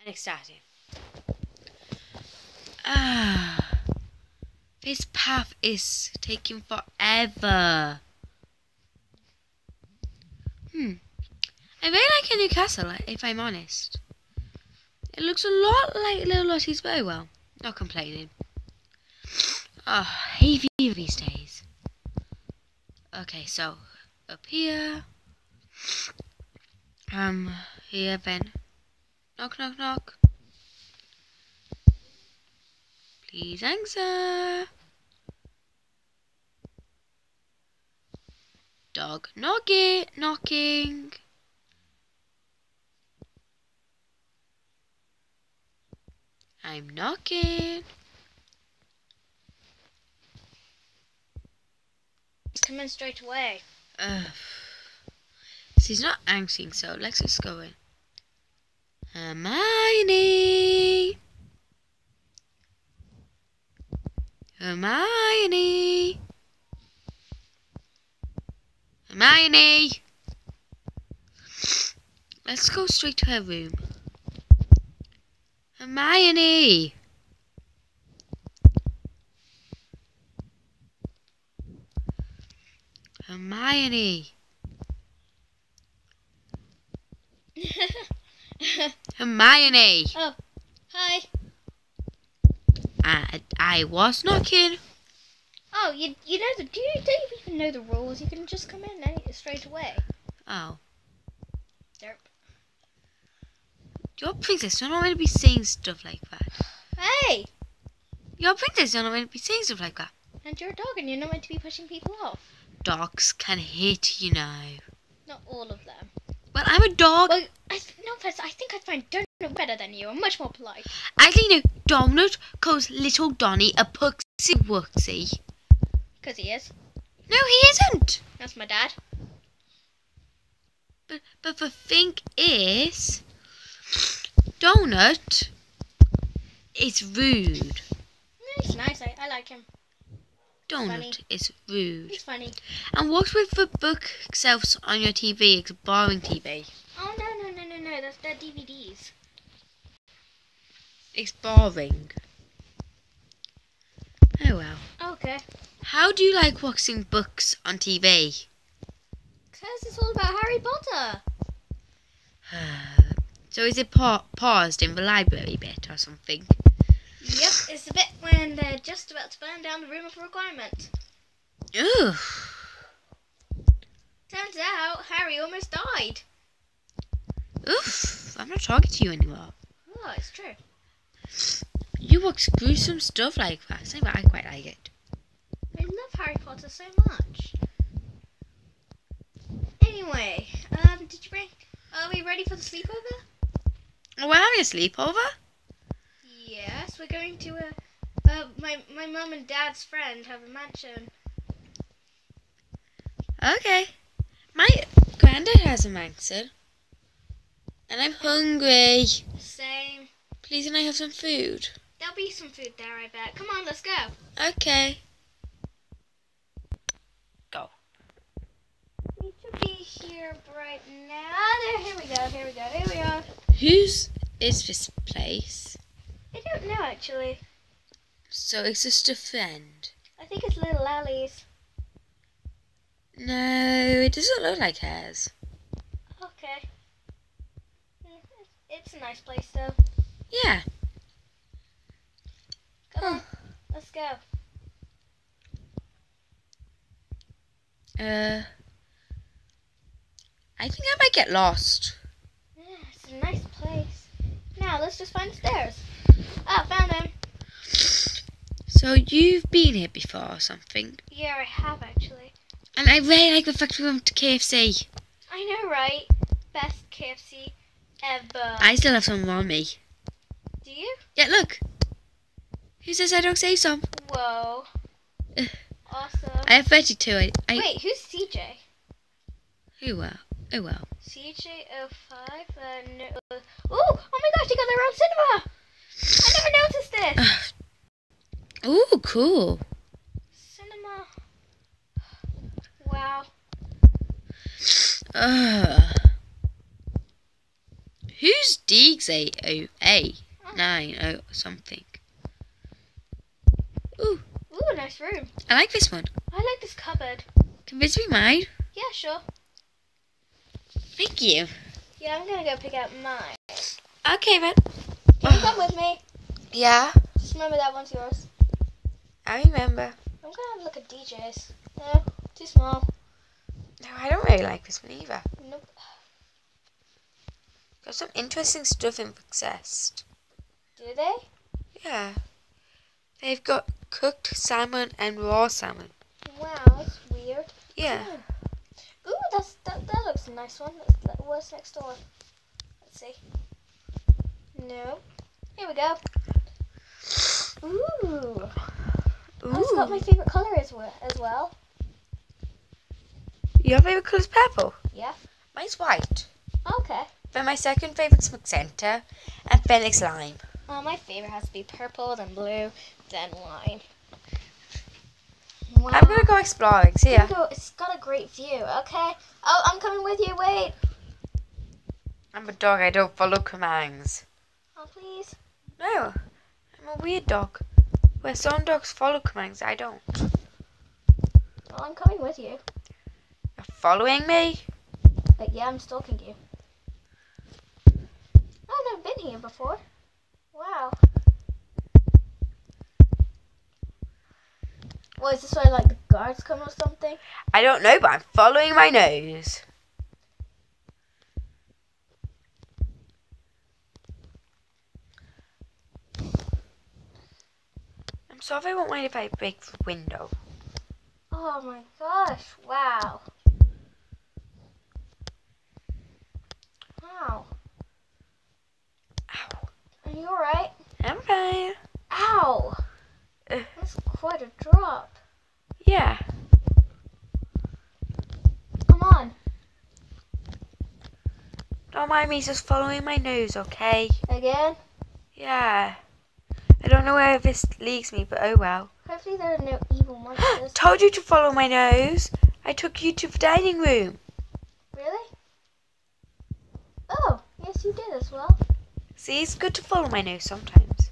and ecstatic. Ah, this path is taking forever. Hmm. I really like a new castle, if I'm honest. It looks a lot like Little Lottie's very well. Not complaining. Oh, fever these days. Okay, so up here. Um, here then. Knock, knock, knock. Please answer. Dog knocking, knocking. I'm knocking. He's coming straight away. Uh, she's not answering, so let's just go in. Hermione. Hermione. Hermione. Let's go straight to her room. Hermione. Hermione. Hermione. oh, hi. I, I was knocking. Oh, you you know the do you don't even know the rules? You can just come in eh, straight away. Oh. Derp. Your princess, you're not meant to be saying stuff like that. Hey, Your princess, you're not meant to be saying stuff like that. and you're a dog, and you're not meant to be pushing people off. Dogs can hit, you know. Not all of them. Well, I'm a dog. Well, I th- no, offense, I think I find Donut better than you. I'm much more polite. I no. Donut calls little Donny a puxy wuxy. Cause he is. No, he isn't. That's my dad. But but the thing is, Donut is rude. Mm, He's nice. I, I like him. Donut Funny. is rude. He's funny. And what's with the bookshelves on your TV? It's boring TV. Oh no That's they're DVDs. It's boring. Oh well. Okay. How do you like watching books on TV? Cause it's all about Harry Potter. so is it pa- paused in the library bit or something? Yep, it's the bit when they're just about to burn down the room of requirement. Ugh. Turns out Harry almost died. Oof. I'm not talking to you anymore. Oh, it's true. You watch gruesome stuff like that. So I quite like it. I love Harry Potter so much. Anyway, um, did you bring? Are we ready for the sleepover? Oh, we're having a sleepover? Yes, we're going to a. Uh, my my mum and dad's friend have a mansion. Okay. My granddad has a mansion. And I'm hungry. Same. Please, can I have some food? There'll be some food there, I bet. Come on, let's go. Okay. Go. We should be here right now. There, here we go. Here we go. Here we are. Whose is this place? I don't know actually. So it's just a friend. I think it's Little Allie's. No, it doesn't look like hers. Okay. Mm, It's, a nice place though. Yeah. Come on, let's go. Uh. I think I might get lost. Yeah, it's a nice place. Now let's just find the stairs. Ah, found them. So you've been here before or something? Yeah, I have actually. And I really like the fact we went to KFC. I know, right? Best KFC ever. I still have some on me. Do you? Yeah, look. Who says I don't save some? Whoa. Awesome. I have 32. I, I Wait, who's CJ? Oh well. Oh well. CJ05? Uh, no. Uh, oh, oh my gosh, they got their own cinema! I never noticed this! Oh, cool. Cinema. Wow. Uh, who's Deegs A O A nine O something. Ooh, Ooh, nice room. I like this one. I like this cupboard. Can this be mine? Yeah, sure. Thank you. Yeah, I'm gonna go pick out mine. Okay then. Can you come with me? Yeah, Just remember that one's yours. I remember. I'm gonna have a look at DJ's. No, too small. No, I don't really like this one either. Nope. Got some interesting stuff in Success. Do they? Yeah. They've got cooked salmon and raw salmon. Wow, that's weird. Yeah. Hmm. Ooh, that's that, that looks a nice one. What's next door? Let's see. No. Here we go. Ooh. That's got my favorite color as well. As well. Your favourite colour is purple? Yeah. Mine's white. Okay. Then my second favourite's magenta and Phoenix Lime. Uh, my favorite has to be purple, then blue, then lime. Wow. I'm gonna go exploring. See ya. Go. It's got a great view. Okay. Oh, I'm coming with you. Wait. I'm a dog, I don't follow commands. Oh, please. No, I'm a weird dog. Where some dogs follow commands, I don't. Well, I'm coming with you. You're following me? But yeah, I'm stalking you. I've never been here before. Wow. Well, is this where like the guards come or something? I don't know, but I'm following my nose. I'm sorry I won't mind if I break the window. Oh my gosh! Wow. Ow. Are you alright? I'm fine. Ow! Uh. That's quite a drop. Yeah. Come on. Don't mind me just following my nose, okay? Again? Yeah. I don't know where this leads me, but oh well. Hopefully there are no evil monsters. Told you to follow my nose. I took you to the dining room. really? Oh, yes you did as well. See, it's good to follow my nose sometimes.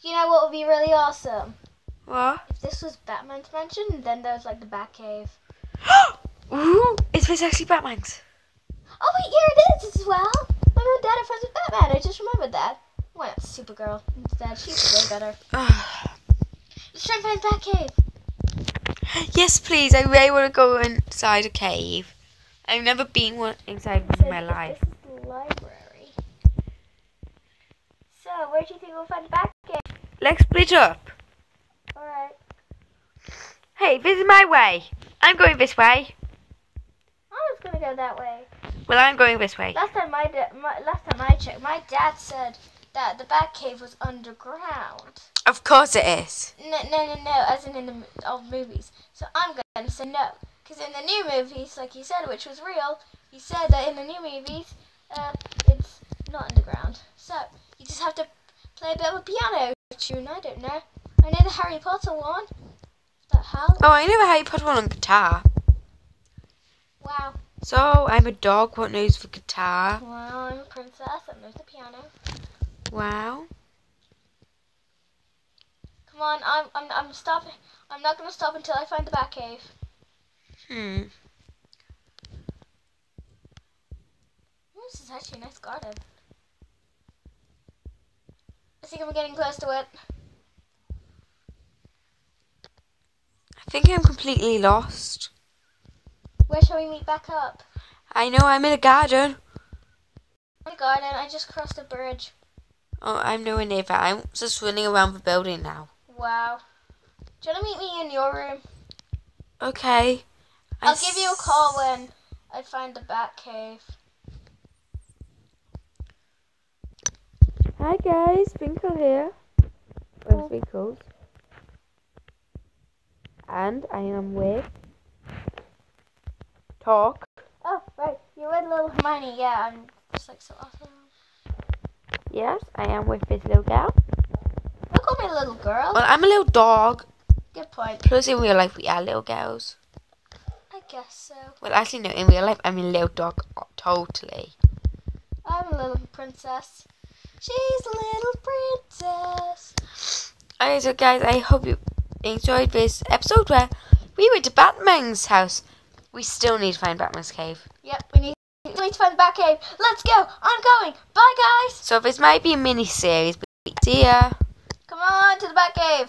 You know what would be really awesome? What? If this was Batman's mansion, then there's like the Batcave. Ooh, is this actually Batman's? Oh wait, here it is as well. My mom and dad are friends with Batman. I just remembered that. Why not Supergirl instead? She's way better. Let's try and find Batcave. yes, please. I really want to go inside a cave. I've never been one inside one in my life. This is the library. So, where do you think we'll find the Batcave? Let's split up. Alright. Hey, this is my way. I'm going this way. I was gonna go that way. Well, I'm going this way. Last time my, da- my last time I checked, my dad said that the bat cave was underground. Of course it is. No, no, no, no, as in in the old movies. So I'm going to say no. Because in the new movies, like you said, which was real, you said that in the new movies, uh, it's not underground. So you just have to play a bit of a piano tune. I don't know. I know the Harry Potter one. But how? Oh, I know how you put one on guitar. Wow. So, I'm a dog. What knows the guitar? Wow, I'm a princess that knows the piano. Wow. Come on, I'm, I'm, I'm stopping. I'm not going to stop until I find the back Batcave. Hmm. This is actually a nice garden. I think I'm getting close to it. I think I'm completely lost. Where shall we meet back up? I know I'm in a garden. In the garden. I just crossed a bridge. Oh, I'm nowhere near that. I'm just running around the building now. Wow. Do you want to meet me in your room? Okay. I I'll give you a call when I find the bat cave. Hi guys, Twinkle here. Oh. With Twinkles. And I am with Talk. Oh, right. You're with little Hermione. Yeah, I'm just like so awesome. Yes, I am with this little girl. Don't call me a little girl. Well, I'm a little dog. Good point. Plus, in real life, we are little girls. I guess so. Well, actually, no. In real life, I'm a little dog. Totally. I'm a little princess. She's a little princess. Alright, so guys, I hope you enjoyed this episode where we went to Batman's house. We still need to find Batman's cave. Yep, we need, we need to find the Batcave. Let's go. I'm going. Bye, guys. So this might be a mini series, but see ya. Come on to the Batcave.